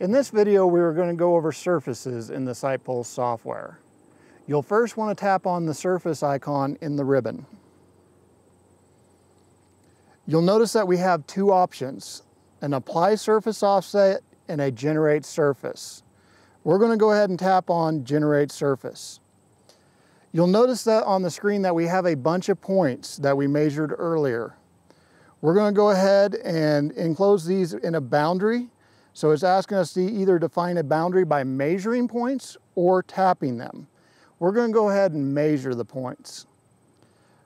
In this video, we are going to go over surfaces in the SitePulse software. You'll first want to tap on the surface icon in the ribbon. You'll notice that we have two options, an apply surface offset and a generate surface. We're going to go ahead and tap on generate surface. You'll notice that on the screen that we have a bunch of points that we measured earlier. We're going to go ahead and enclose these in a boundary so it's asking us to either define a boundary by measuring points or tapping them. We're gonna go ahead and measure the points.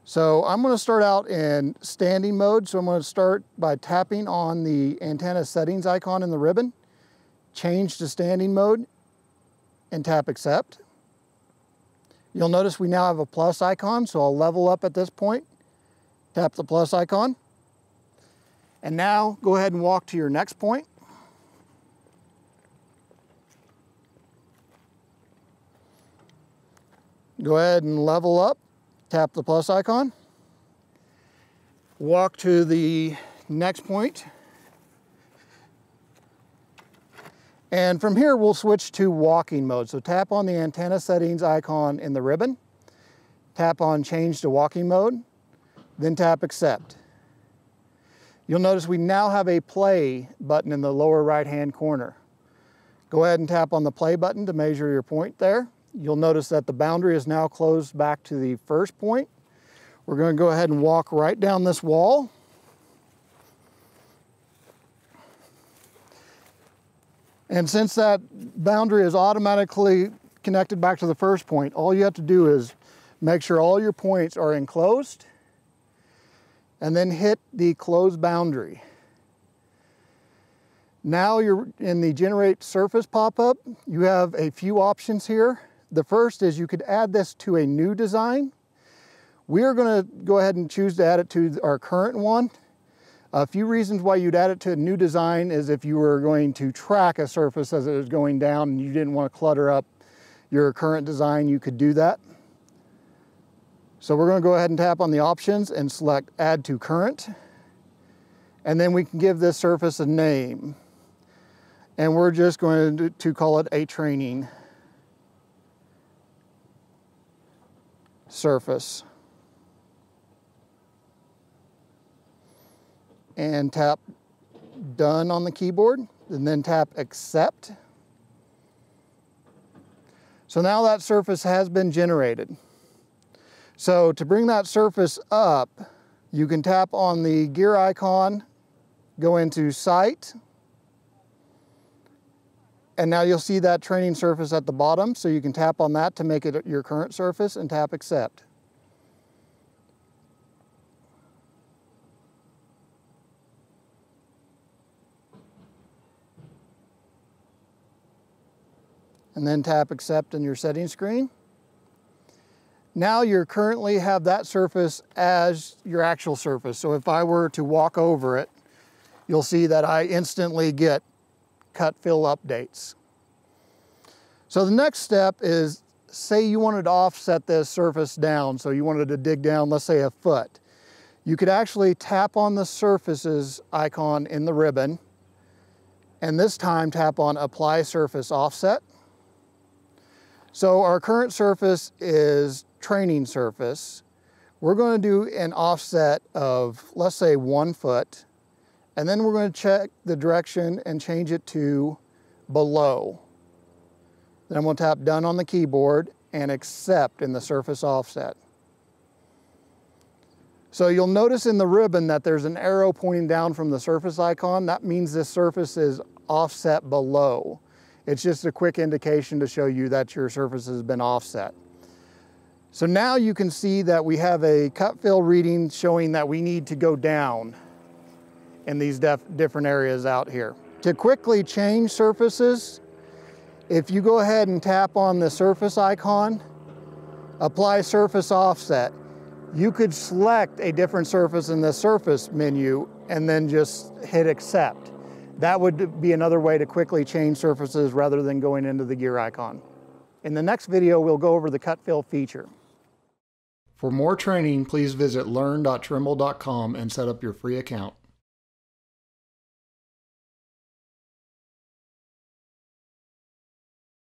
So I'm gonna start out in standing mode. So I'm gonna start by tapping on the antenna settings icon in the ribbon, change to standing mode, and tap accept. You'll notice we now have a plus icon, so I'll level up at this point, tap the plus icon. And now go ahead and walk to your next point. Go ahead and level up, tap the plus icon, walk to the next point, and from here we'll switch to walking mode. So tap on the antenna settings icon in the ribbon, tap on change to walking mode, then tap accept. You'll notice we now have a play button in the lower right hand corner. Go ahead and tap on the play button to measure your point there. You'll notice that the boundary is now closed back to the first point. We're going to go ahead and walk right down this wall. And since that boundary is automatically connected back to the first point, all you have to do is make sure all your points are enclosed and then hit the closed boundary. Now you're in the generate surface pop-up. You have a few options here. The first is you could add this to a new design. We are gonna go ahead and choose to add it to our current one. A few reasons why you'd add it to a new design is if you were going to track a surface as it was going down and you didn't want to clutter up your current design, you could do that. So we're going to go ahead and tap on the options and select add to current. And then we can give this surface a name. And we're just going to call it a training surface. And tap done on the keyboard and then tap accept. So now that surface has been generated. So to bring that surface up, you can tap on the gear icon, go into site, and now you'll see that training surface at the bottom, so you can tap on that to make it your current surface and tap accept. And then tap accept in your settings screen. Now you currently have that surface as your actual surface. So if I were to walk over it, you'll see that I instantly get cut fill updates. So the next step is say you wanted to offset this surface down. So you wanted to dig down, let's say a foot. You could actually tap on the surfaces icon in the ribbon and this time tap on apply surface offset. So our current surface is training surface. We're going to do an offset of, let's say one foot. And then we're going to check the direction and change it to below. Then I'm going to tap done on the keyboard and accept in the surface offset. So you'll notice in the ribbon that there's an arrow pointing down from the surface icon. That means this surface is offset below. It's just a quick indication to show you that your surface has been offset. So now you can see that we have a cut fill reading showing that we need to go down in these different areas out here. To quickly change surfaces, if you go ahead and tap on the surface icon, apply surface offset, you could select a different surface in the surface menu and then just hit accept. That would be another way to quickly change surfaces rather than going into the gear icon. In the next video, we'll go over the cut fill feature. For more training, please visit learn.trimble.com and set up your free account.